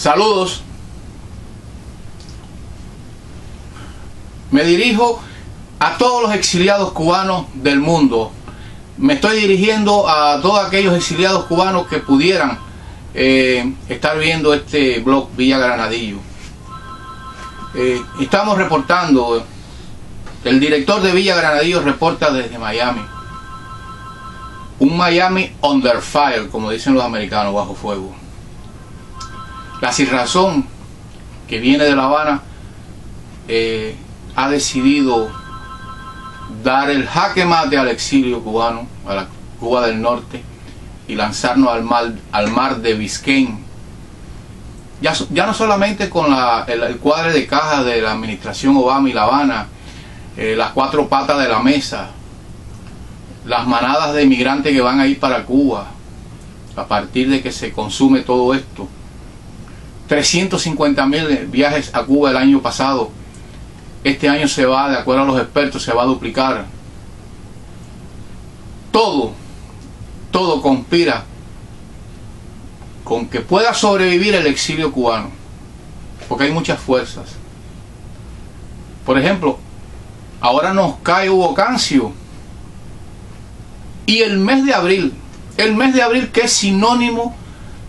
Saludos. Me dirijo a todos los exiliados cubanos del mundo. Me estoy dirigiendo a todos aquellos exiliados cubanos que pudieran eh, estar viendo este blog Villa Granadillo. Eh, estamos reportando, el director de Villa Granadillo reporta desde Miami. Un Miami under fire, como dicen los americanos, bajo fuego. La razón que viene de La Habana eh, ha decidido dar el jaque mate al exilio cubano, a la Cuba del Norte, y lanzarnos al mar, de Biscayne. Ya, no solamente con el, cuadre de caja de la administración Obama y La Habana, eh, las cuatro patas de la mesa, las manadas de inmigrantes que van a ir para Cuba, a partir de que se consume todo esto, 350 mil viajes a Cuba el año pasado. Este año se va, de acuerdo a los expertos, se va a duplicar. Todo, todo conspira con que pueda sobrevivir el exilio cubano. Porque hay muchas fuerzas. Por ejemplo, ahora nos cae Hugo Cancio. Y el mes de abril, el mes de abril que es sinónimo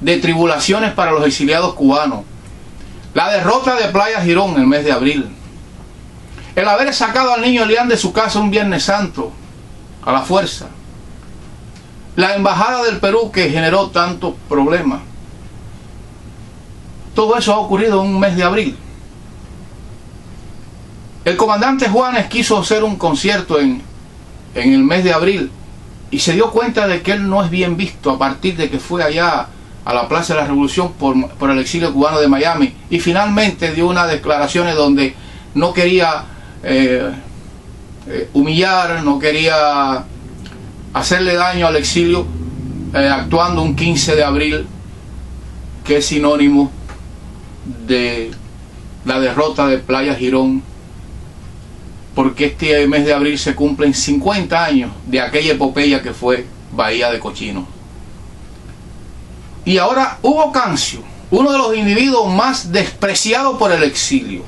de tribulaciones para los exiliados cubanos. La derrota de Playa Girón el mes de abril. El haber sacado al niño Elián de su casa un Viernes Santo a la fuerza. La embajada del Perú que generó tantos problemas. Todo eso ha ocurrido en un mes de abril. El comandante Juanes quiso hacer un concierto en, en el mes de abril y se dio cuenta de que él no es bien visto a partir de que fue allá a la Plaza de la Revolución por, el exilio cubano de Miami y finalmente dio unas declaraciones donde no quería eh, eh, humillar, no quería hacerle daño al exilio eh, actuando un 15 de abril que es sinónimo de la derrota de Playa Girón porque este mes de abril se cumplen 50 años de aquella epopeya que fue Bahía de Cochino. Y ahora Hugo Cancio, uno de los individuos más despreciados por el exilio,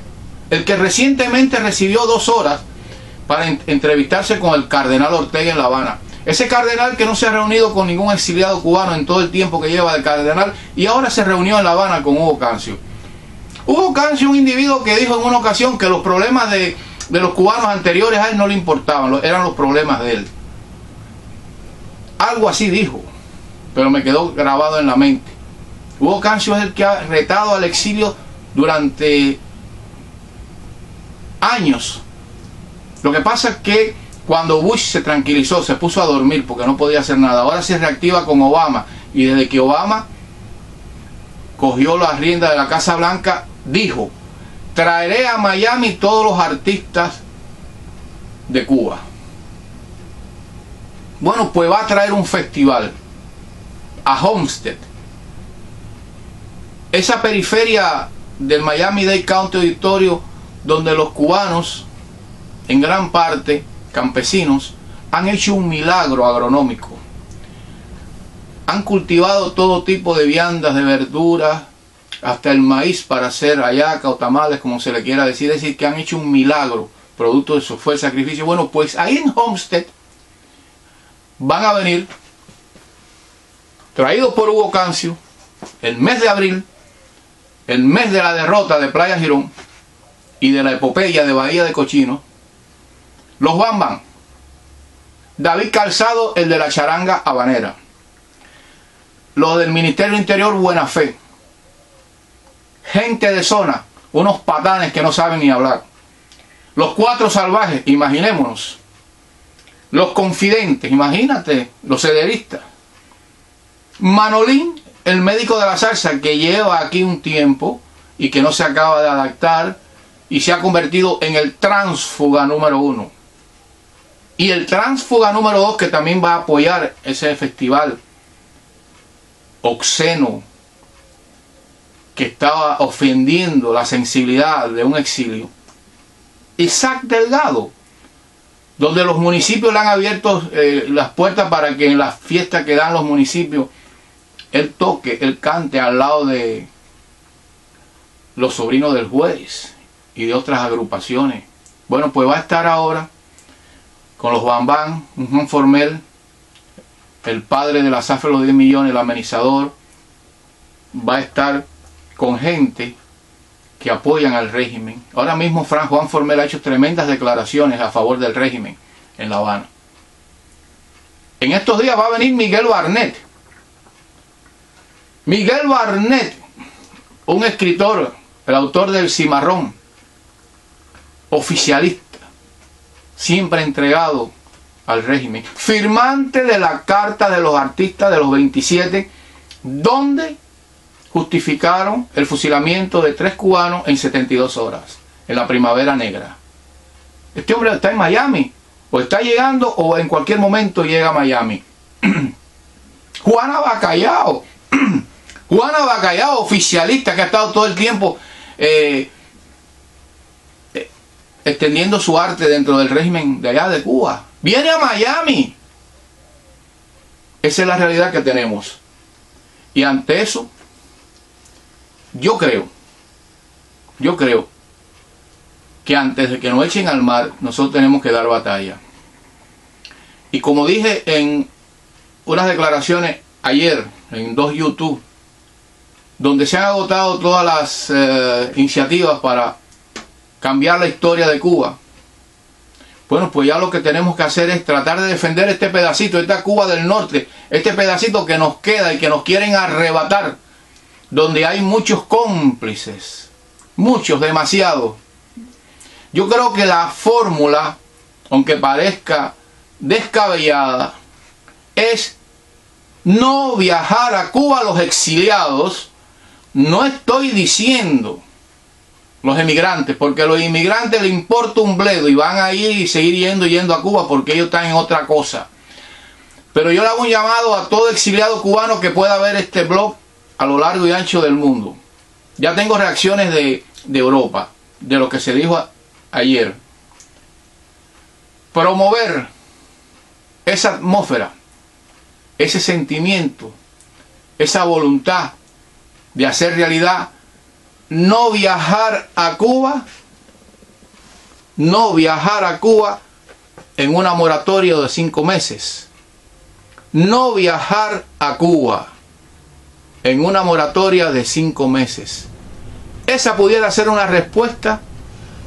el que recientemente recibió dos horas para entrevistarse con el cardenal Ortega en La Habana. Ese cardenal que no se ha reunido con ningún exiliado cubano en todo el tiempo que lleva de cardenal y ahora se reunió en La Habana con Hugo Cancio. Hugo Cancio, un individuo que dijo en una ocasión que los problemas de, de los cubanos anteriores a él no le importaban, eran los problemas de él. Algo así dijo pero me quedó grabado en la mente. Hugo Cancio es el que ha retado al exilio durante años. Lo que pasa es que cuando Bush se tranquilizó, se puso a dormir porque no podía hacer nada. Ahora se reactiva con Obama. Y desde que Obama cogió la rienda de la Casa Blanca, dijo, traeré a Miami todos los artistas de Cuba. Bueno, pues va a traer un festival a Homestead. Esa periferia del Miami-Dade County Auditorio donde los cubanos, en gran parte campesinos, han hecho un milagro agronómico. Han cultivado todo tipo de viandas, de verduras, hasta el maíz para hacer ayaca o tamales, como se le quiera decir, es decir, que han hecho un milagro, producto de su fue sacrificio. Bueno, pues ahí en Homestead van a venir traído por Hugo Cancio, el mes de abril, el mes de la derrota de Playa Girón y de la epopeya de Bahía de Cochino, los Bambam, David Calzado, el de la charanga habanera, los del Ministerio Interior Buena Fe, gente de zona, unos patanes que no saben ni hablar, los cuatro salvajes, imaginémonos, los confidentes, imagínate, los cederistas, Manolín, el médico de la salsa que lleva aquí un tiempo y que no se acaba de adaptar y se ha convertido en el transfuga número uno. Y el transfuga número dos que también va a apoyar ese festival obsceno que estaba ofendiendo la sensibilidad de un exilio. Isaac Delgado, donde los municipios le han abierto eh, las puertas para que en las fiestas que dan los municipios él toque, él cante al lado de, los sobrinos del juez y de otras agrupaciones. Bueno, pues va a estar ahora con los Bambán, un Juan Formel, el padre de la zafra de los 10 millones, el amenizador, va a estar con gente que apoyan al régimen. Ahora mismo Fran Juan Formel ha hecho tremendas declaraciones a favor del régimen en La Habana. En estos días va a venir Miguel Barnett. Miguel Barnett, un escritor, el autor del Cimarrón, oficialista, siempre entregado al régimen, firmante de la Carta de los Artistas de los 27, donde justificaron el fusilamiento de tres cubanos en 72 horas, en la Primavera Negra. Este hombre está en Miami, o está llegando, o en cualquier momento llega a Miami. Juana Bacallao, Juana Bacallao, oficialista que ha estado todo el tiempo eh, eh, extendiendo su arte dentro del régimen de allá de Cuba. Viene a Miami. Esa es la realidad que tenemos. Y ante eso, yo creo, yo creo que antes de que nos echen al mar, nosotros tenemos que dar batalla. Y como dije en unas declaraciones ayer, en dos YouTube, donde se han agotado todas las eh, iniciativas para cambiar la historia de Cuba. Bueno, pues ya lo que tenemos que hacer es tratar de defender este pedacito, esta Cuba del norte, este pedacito que nos queda y que nos quieren arrebatar, donde hay muchos cómplices, muchos, demasiados. Yo creo que la fórmula, aunque parezca descabellada, es no viajar a Cuba los exiliados, no estoy diciendo los emigrantes, porque a los inmigrantes les importa un bledo y van a ir y seguir yendo yendo a Cuba porque ellos están en otra cosa. Pero yo le hago un llamado a todo exiliado cubano que pueda ver este blog a lo largo y ancho del mundo. Ya tengo reacciones de, de Europa, de lo que se dijo ayer. Promover esa atmósfera, ese sentimiento, esa voluntad de hacer realidad, no viajar a Cuba, no viajar a Cuba en una moratoria de cinco meses, no viajar a Cuba en una moratoria de cinco meses. Esa pudiera ser una respuesta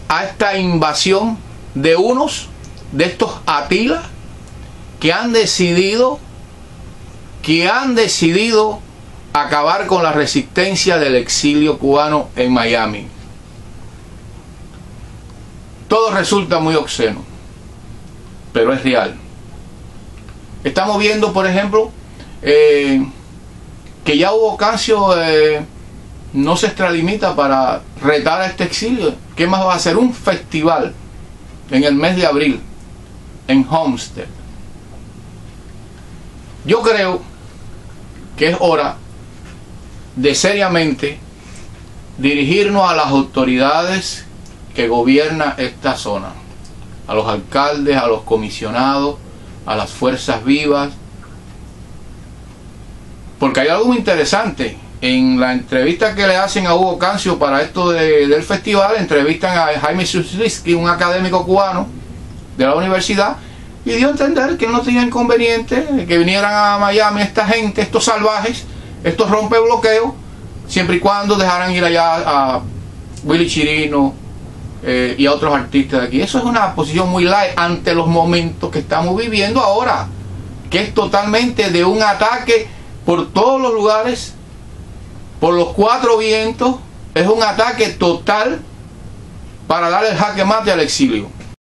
a esta invasión de unos de estos Atila que han decidido que han decidido acabar con la resistencia del exilio cubano en Miami. Todo resulta muy obsceno, pero es real. Estamos viendo, por ejemplo, eh, que ya Hugo Cancio eh, no se extralimita para retar a este exilio. ¿Qué más va a hacer? Un festival en el mes de abril en Homestead. Yo creo que es hora de seriamente dirigirnos a las autoridades que gobiernan esta zona, a los alcaldes, a los comisionados, a las fuerzas vivas, porque hay algo interesante. En la entrevista que le hacen a Hugo Cancio para esto del festival, entrevistan a Jaime Susliski, un académico cubano de la universidad, y dio a entender que no tenía inconveniente que vinieran a Miami esta gente, estos salvajes, estos rompe bloqueos, siempre y cuando dejaran ir allá a Willy Chirino eh, y a otros artistas de aquí. Eso es una posición muy light ante los momentos que estamos viviendo ahora, que es totalmente de un ataque por todos los lugares, por los cuatro vientos, es un ataque total para dar el jaque mate al exilio.